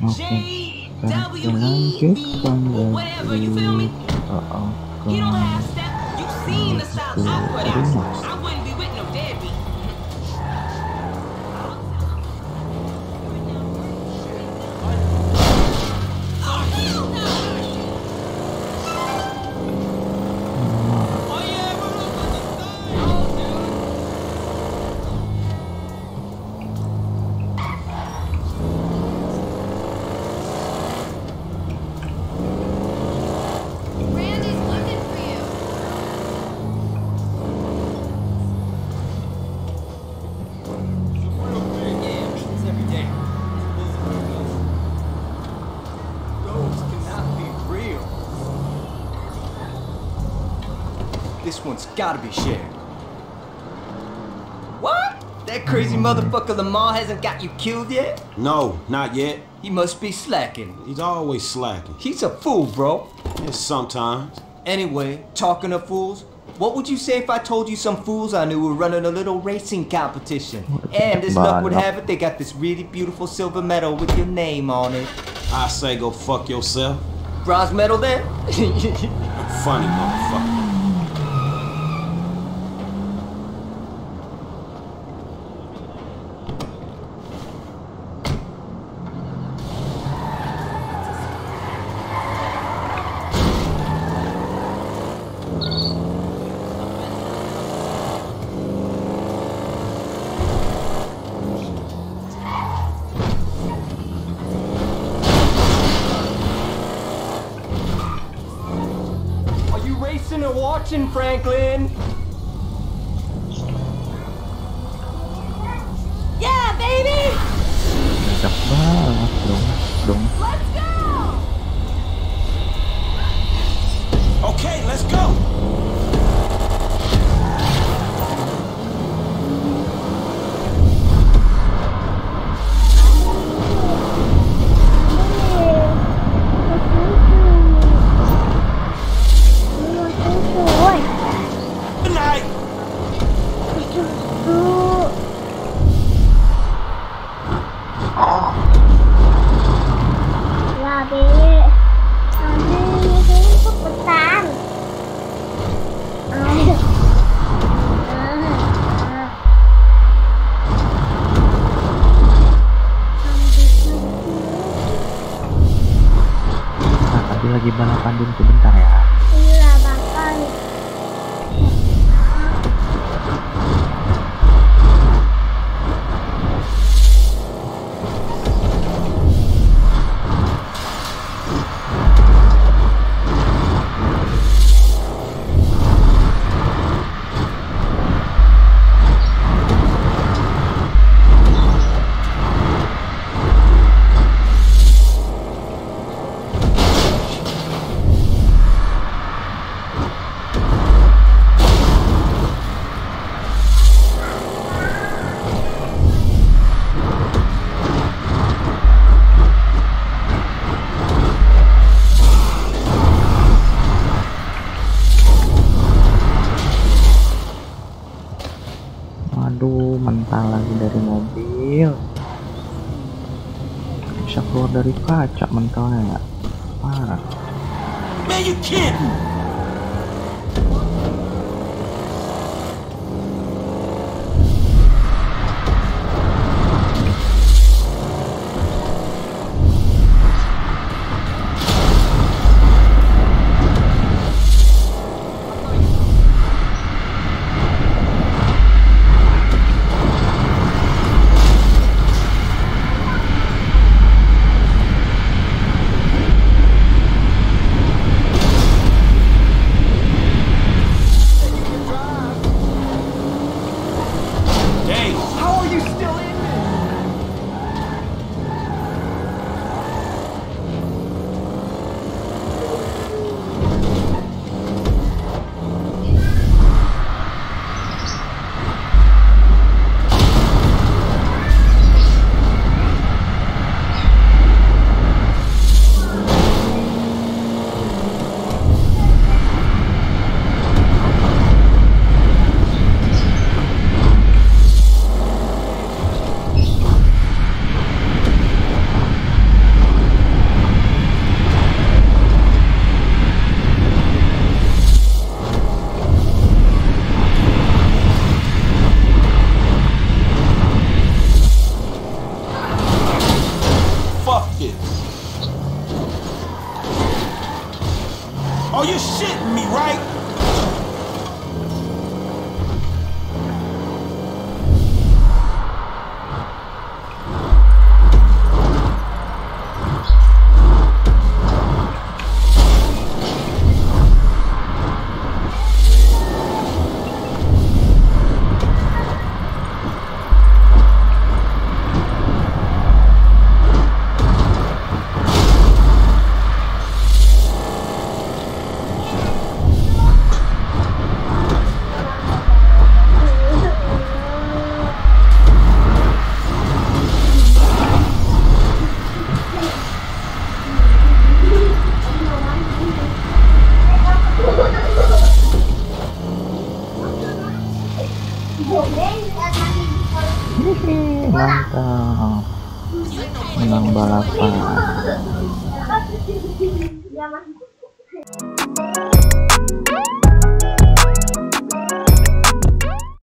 Dan dilanjutkan Whatever, you feel me? soal He don't half step. You seen the style I put out. This one's gotta be shared. What? That crazy motherfucker Lamar hasn't got you killed yet? No, not yet. He must be slacking. He's always slacking. He's a fool, bro. Yes, sometimes. Anyway, talking of fools, what would you say if I told you some fools I knew were running a little racing competition? And as luck would have it, they got this really beautiful silver medal with your name on it. I say go fuck yourself. Bronze medal then? Funny motherfucker. Are you Franklin? bagaimana Pandun sebentar ya. Bisa keluar dari kaca mentalnya ya. Parah. Man, you kidding? Wow, menang balapan.